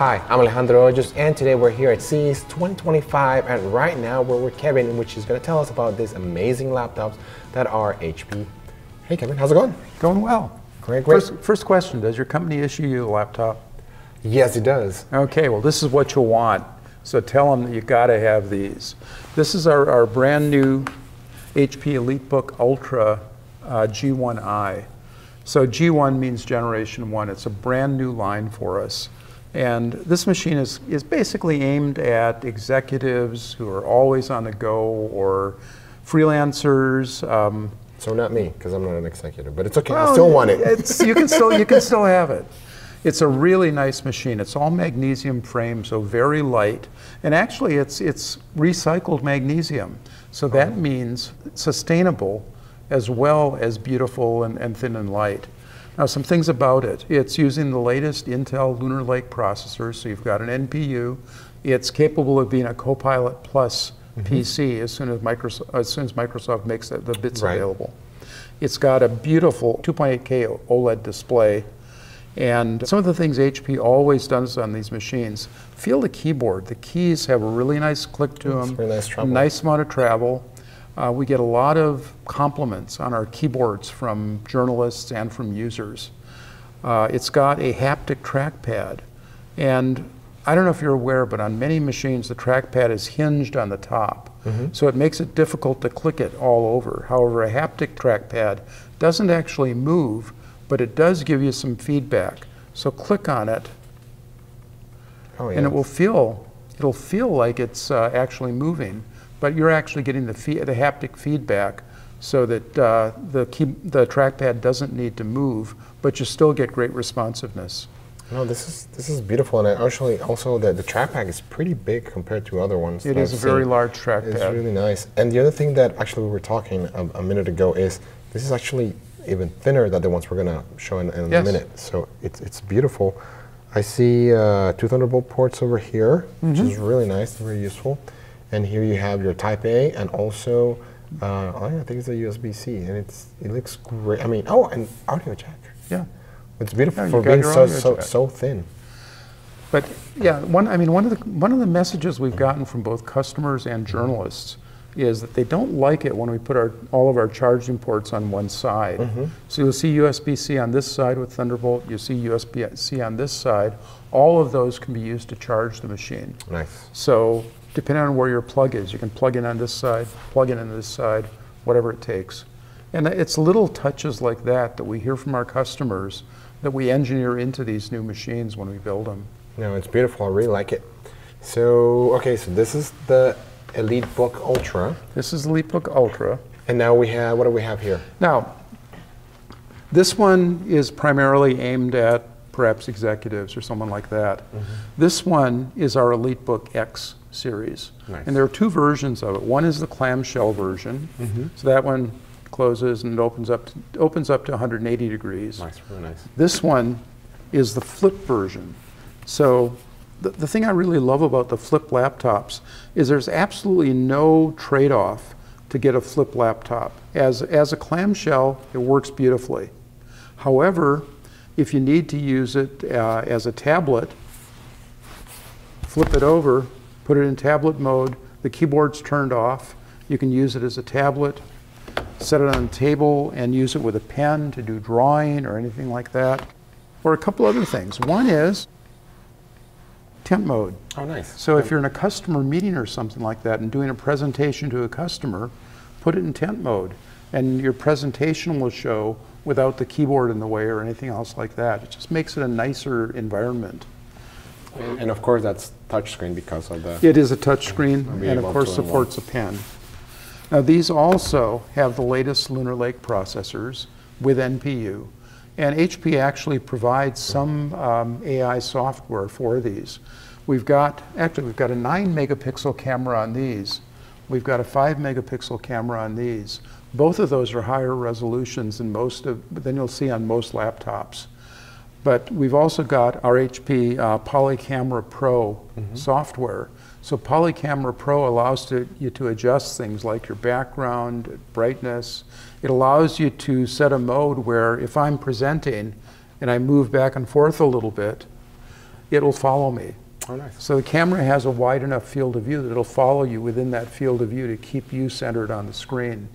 Hi, I'm Alejandro Hoyos, and today we're here at CES 2025, and right now we're with Kevin, which is going to tell us about these amazing laptops that are HP. Hey, Kevin, how's it going? Going well. Great, great. First, first question Does your company issue you a laptop? Yes, it does. Okay, well, this is what you'll want. So tell them that you got to have these. This is our, our brand new HP EliteBook Ultra uh, G1i. So G1 means generation one. It's a brand new line for us. And this machine is, is basically aimed at executives who are always on the go or freelancers. Um, so not me, because I'm not an executive, but it's okay. Well, I still want it. you can still you can still have it. It's a really nice machine. It's all magnesium frame, so very light. And actually, it's it's recycled magnesium, so that uh-huh. means sustainable as well as beautiful and, and thin and light. Now, some things about it. It's using the latest Intel Lunar Lake processor, so you've got an NPU. It's capable of being a Copilot Plus mm-hmm. PC as soon as Microsoft, as soon as Microsoft makes the, the bits right. available. It's got a beautiful 2.8K OLED display. And some of the things HP always does on these machines, feel the keyboard. The keys have a really nice click to them, nice, nice amount of travel. Uh, we get a lot of compliments on our keyboards from journalists and from users. Uh, it's got a haptic trackpad. And I don't know if you're aware, but on many machines, the trackpad is hinged on the top. Mm -hmm. So it makes it difficult to click it all over. However, a haptic trackpad doesn't actually move, but it does give you some feedback. So click on it, oh, yes. and it will feel, it'll feel like it's uh, actually moving but you're actually getting the, the haptic feedback so that uh, the, key, the trackpad doesn't need to move, but you still get great responsiveness. No, this is this is beautiful, and actually also the, the trackpad is pretty big compared to other ones. It is I've a very large trackpad. It's really nice. And the other thing that actually we were talking a, a minute ago is this is actually even thinner than the ones we're gonna show in, in yes. a minute. So it's it's beautiful. I see uh, two Thunderbolt ports over here, mm -hmm. which is mm-hmm. really nice, and very useful. And here you have your Type A and also, uh, oh yeah, I think it's a USB-C, and it's it looks great. I mean, oh, and audio jack. Yeah, it's beautiful yeah, for being so so, so thin. But yeah, one I mean one of the one of the messages we've gotten from both customers and journalists is that they don't like it when we put our all of our charging ports on one side. Mm -hmm. So you'll see USB-C on this side with Thunderbolt. You see USB-C on this side. All of those can be used to charge the machine. Nice. So depending on where your plug is. You can plug in on this side, plug in on this side, whatever it takes. And it's little touches like that that we hear from our customers that we engineer into these new machines when we build them. No, it's beautiful. I really like it. So, okay, so this is the EliteBook Ultra. This is the EliteBook Ultra. And now we have, what do we have here? Now, this one is primarily aimed at perhaps executives or someone like that. Mm -hmm. This one is our EliteBook X series. Nice. And there are two versions of it. One is the clamshell version. Mm -hmm. So that one closes and it opens up to, opens up to 180 degrees. Nice, really nice. This one is the flip version. So the, the thing I really love about the flip laptops is there's absolutely no trade-off to get a flip laptop. As, as a clamshell, it works beautifully. However, if you need to use it uh, as a tablet, flip it over, put it in tablet mode. The keyboard's turned off. You can use it as a tablet, set it on the table, and use it with a pen to do drawing or anything like that. Or a couple other things. One is tent mode. Oh, nice. So if you're in a customer meeting or something like that and doing a presentation to a customer, put it in tent mode. And your presentation will show without the keyboard in the way or anything else like that. It just makes it a nicer environment. And of course, that's touchscreen because of the. It is a touchscreen, and of course supports a pen. Now these also have the latest Lunar Lake processors with NPU, and HP actually provides some um, AI software for these. We've got actually we've got a nine megapixel camera on these. We've got a five megapixel camera on these. Both of those are higher resolutions than most of than you'll see on most laptops. But we've also got our HP uh, Polycamera Pro mm -hmm. software. So Polycamera Pro allows to, you to adjust things like your background, brightness. It allows you to set a mode where if I'm presenting and I move back and forth a little bit, it'll follow me. Oh, nice. So the camera has a wide enough field of view that it'll follow you within that field of view to keep you centered on the screen.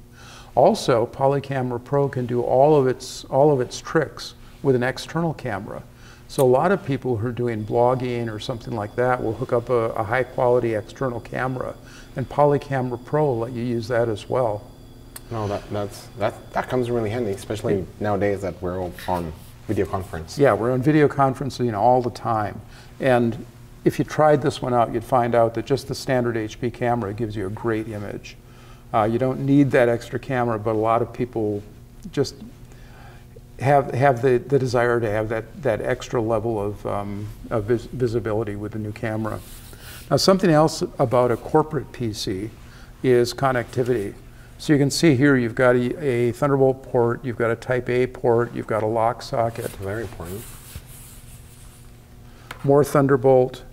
Also, Polycamera Pro can do all of its, all of its tricks with an external camera. So a lot of people who are doing blogging or something like that will hook up a, a high quality external camera and Polycamera Pro will let you use that as well. No, that, that's, that, that comes really handy, especially nowadays that we're all on video conference. Yeah, we're on video conferencing all the time. And if you tried this one out, you'd find out that just the standard HP camera gives you a great image. Uh, you don't need that extra camera, but a lot of people just have, have the, the desire to have that, that extra level of, um, of vis visibility with the new camera. Now, something else about a corporate PC is connectivity. So you can see here you've got a, a, Thunderbolt port, you've got a Type A port, you've got a lock socket. Very important. More Thunderbolt,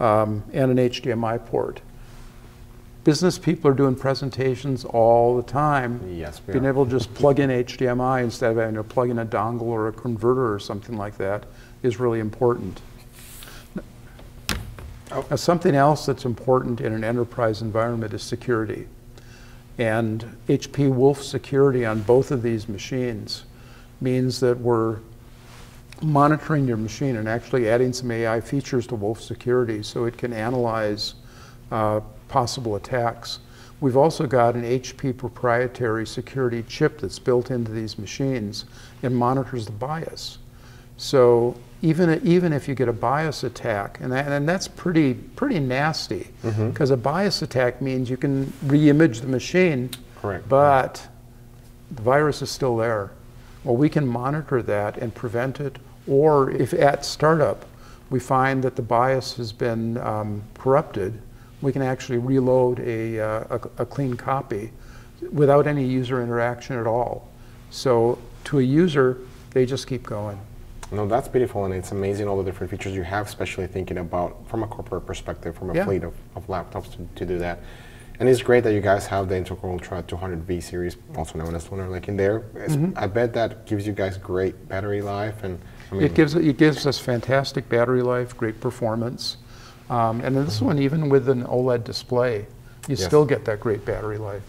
um, and an HDMI port. Business people are doing presentations all the time. Yes, Being are. able to just plug in HDMI instead of having to plug in a dongle or a converter or something like that is really important. Oh. Now, something else that's important in an enterprise environment is security. And HP Wolf security on both of these machines means that we're monitoring your machine and actually adding some AI features to Wolf Security so it can analyze uh, possible attacks. We've also got an HP proprietary security chip that's built into these machines and monitors the BIOS. So even, even if you get a BIOS attack, and, that, and that's pretty, pretty nasty, because mm-hmm. mm -hmm. a BIOS attack means you can re-image the machine, Correct. but the virus is still there. Well, we can monitor that and prevent it or if at startup we find that the BIOS has been um, corrupted, we can actually reload a, uh, a, a, clean copy without any user interaction at all. So to a user, they just keep going. No, that's beautiful, and it's amazing all the different features you have, especially thinking about from a corporate perspective, from a yeah. fleet of, of laptops to, to do that. And it's great that you guys have the Intel Core Ultra 200V series, also known as Lunar Lake, in there. Mm -hmm. I bet that gives you guys great battery life and I mean, it gives it gives us fantastic battery life, great performance, um, and this one even with an OLED display, you yes. still get that great battery life.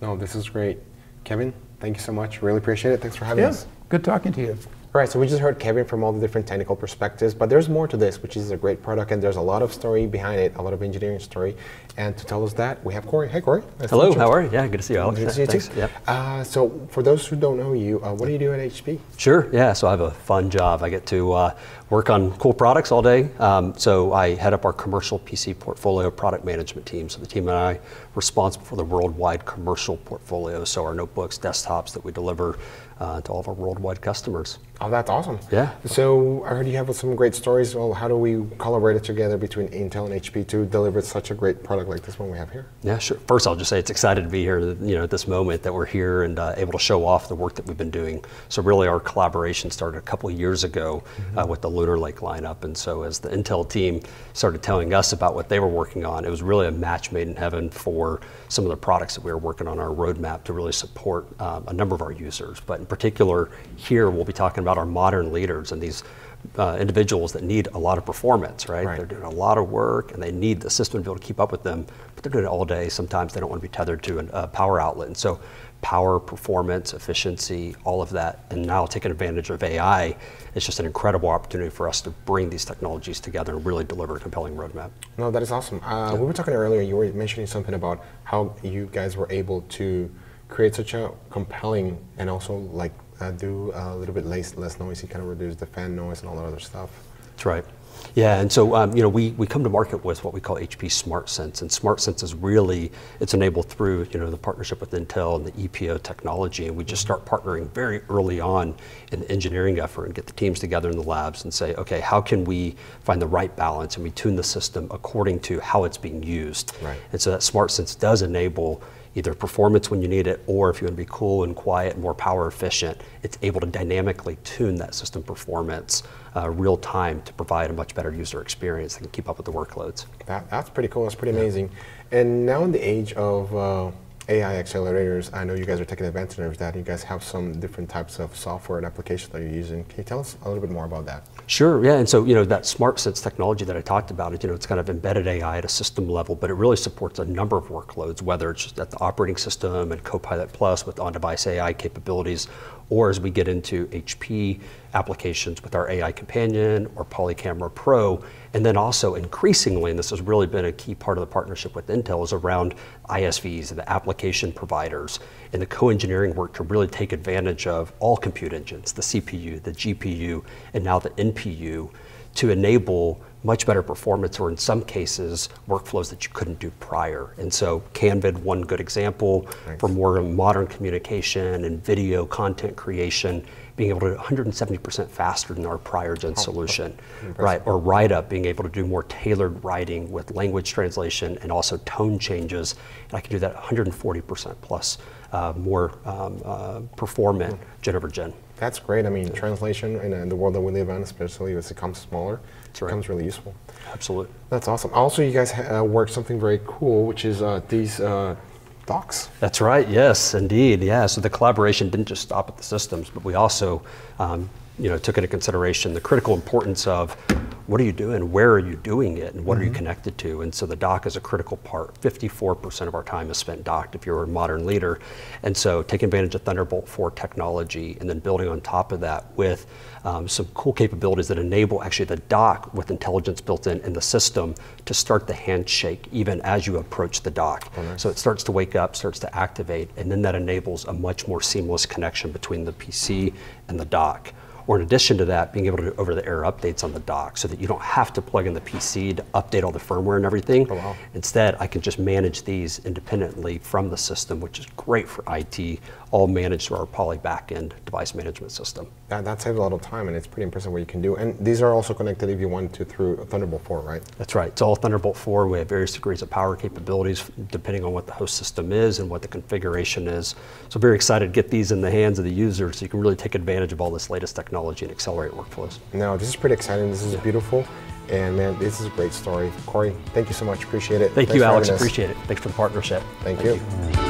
No, this is great, Kevin. Thank you so much. Really appreciate it. Thanks for having yeah, us. Good talking to you. All right, so we just heard Kevin from all the different technical perspectives, but there's more to this, which is a great product, and there's a lot of story behind it, a lot of engineering story. And to tell us that, we have Corey. Hey, Corey. Nice Hello, how are you? Yeah, good to see you, Alex. Good to see you Thanks. too. Yep. Uh, so, for those who don't know you, uh, what do you do at HP? Sure, yeah, so I have a fun job. I get to uh, work on cool products all day. Um, so, I head up our commercial PC portfolio product management team. So, the team and I responsible for the worldwide commercial portfolio, so our notebooks, desktops that we deliver uh, to all of our worldwide customers. Oh, that's awesome. Yeah. So I heard you have some great stories. Well, how do we collaborate it together between Intel and HP to deliver such a great product like this one we have here? Yeah, sure. First, I'll just say it's excited to be here. You know, at this moment that we're here and uh, able to show off the work that we've been doing. So really, our collaboration started a couple of years ago mm-hmm. uh, with the Lunar Lake lineup. And so as the Intel team started telling us about what they were working on, it was really a match made in heaven for some of the products that we were working on our roadmap to really support um, a number of our users. But particular, here we'll be talking about our modern leaders and these uh, individuals that need a lot of performance, right? right? They're doing a lot of work and they need the system to be able to keep up with them, but they're doing it all day. Sometimes they don't want to be tethered to a power outlet. And so power, performance, efficiency, all of that, and now taking advantage of AI, it's just an incredible opportunity for us to bring these technologies together and really deliver a compelling roadmap. No, that is awesome. Uh, yeah. We were talking earlier, you were mentioning something about how you guys were able to create such a compelling and also like uh, do a little bit less, less noisy, kind of reduce the fan noise and all that other stuff. That's right. Yeah, and so um, you know we, we come to market with what we call HP Smart Sense, and Smart Sense is really it's enabled through you know the partnership with Intel and the EPO technology, and we just start partnering very early on in the engineering effort and get the teams together in the labs and say, okay, how can we find the right balance and we tune the system according to how it's being used, right. and so that Smart Sense does enable either performance when you need it, or if you want to be cool and quiet and more power efficient, it's able to dynamically tune that system performance uh, real time to provide a much better user experience that can keep up with the workloads. That, that's pretty cool. That's pretty yeah. amazing. And now in the age of uh, AI accelerators, I know you guys are taking advantage of that. You guys have some different types of software and applications that you're using. Can you tell us a little bit more about that? Sure, yeah, and so you know that smart sense technology that I talked about, it, you know, it's kind of embedded AI at a system level, but it really supports a number of workloads, whether it's at the operating system and Copilot Plus with on-device AI capabilities, or as we get into HP applications with our AI Companion or Polycamera Pro, and then also increasingly, and this has really been a key part of the partnership with Intel, is around ISVs, and the application providers, and the co-engineering work to really take advantage of all compute engines, the CPU, the GPU, and now the NPU, to enable much better performance, or in some cases, workflows that you couldn't do prior. And so Canvid, one good example Thanks. for more modern communication and video content creation, being able to 170% faster than our prior gen oh, solution, right? Or write up, being able to do more tailored writing with language translation and also tone changes. And I can do that 140% plus uh, more um, uh, performant mm. gen over gen. That's great. I mean, translation in, in, the world that we live in, especially as it becomes smaller, That's right. becomes really useful. Absolutely. That's awesome. Also, you guys uh, work something very cool, which is uh, these uh, docks. That's right. Yes, indeed. Yeah. So the collaboration didn't just stop at the systems, but we also, um, you know, took into consideration the critical importance of what are you doing, where are you doing it, and what mm-hmm. are you mm-hmm. connected to? And so the dock is a critical part. 54% of our time is spent docked if you're a modern leader. And so taking advantage of Thunderbolt 4 technology and then building on top of that with um, some cool capabilities that enable actually the dock with intelligence built in in the system to start the handshake even as you approach the dock. Oh, nice. So it starts to wake up, starts to activate, and then that enables a much more seamless connection between the PC and the dock. Or in addition to that, being able to do over-the-air updates on the dock so that you don't have to plug in the PC to update all the firmware and everything. Oh, wow. Instead, I can just manage these independently from the system, which is great for IT, all managed through our Poly backend device management system. That, that saves a lot of time, and it's pretty impressive what you can do. And these are also connected if you want to through Thunderbolt 4, right? That's right. It's all Thunderbolt 4. We have various degrees of power capabilities depending on what the host system is and what the configuration is. So very excited to get these in the hands of the users so you can really take advantage of all this latest technology and accelerate workflows. No, this is pretty exciting. This is beautiful. And man, this is a great story. Corey, thank you so much. Appreciate it. Thank Thanks you, Alex. Appreciate it. Thanks for the partnership. Thank, thank you. you.